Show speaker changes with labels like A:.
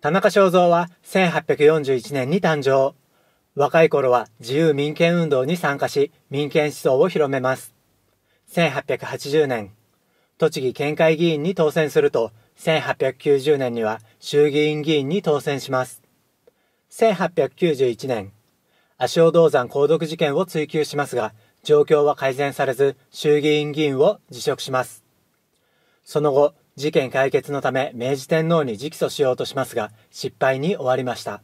A: 田中正造は1841年に誕生。若い頃は自由民権運動に参加し、民権思想を広めます。1880年、栃木県会議員に当選すると、1890年には衆議院議員に当選します。1891年、足尾銅山鉱毒事件を追及しますが、状況は改善されず、衆議院議員を辞職します。その後、事件解決のため明治天皇に直訴しようとしますが、失敗に終わりました。